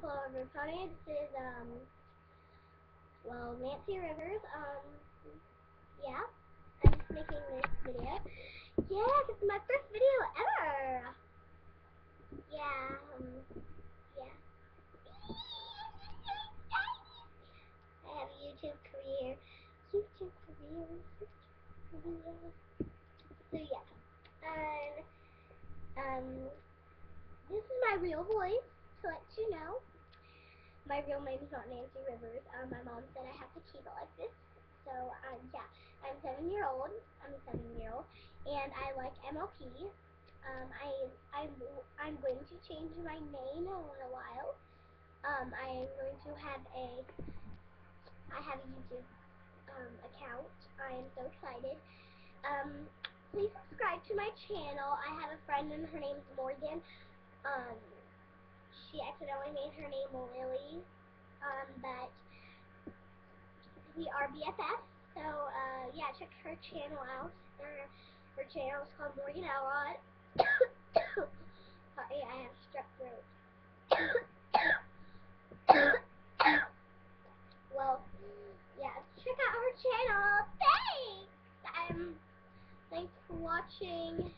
Hello everybody, this is, um, well, Nancy Rivers, um, yeah, I'm just making this video. Yeah, is my first video ever! Yeah, um, yeah. I have a YouTube career, YouTube career, YouTube career. So yeah, and, um, this is my real voice, to let you. My real name is not Nancy Rivers. Um, my mom said I have to keep it like this. So, um, yeah, I'm seven year old. I'm a seven year old, and I like MLP. Um, I I'm I'm going to change my name in a while. Um, I am going to have a I have a YouTube um, account. I am so excited. Um, please subscribe to my channel. I have a friend and her name's Morgan. Um, she accidentally made her name Lily, um, but we are BFFs, so, uh, yeah, check her channel out. Her, her channel is called Morgan Elrod. Sorry, I have strep throat. well, yeah, check out her channel. Thanks! Um, thanks for watching.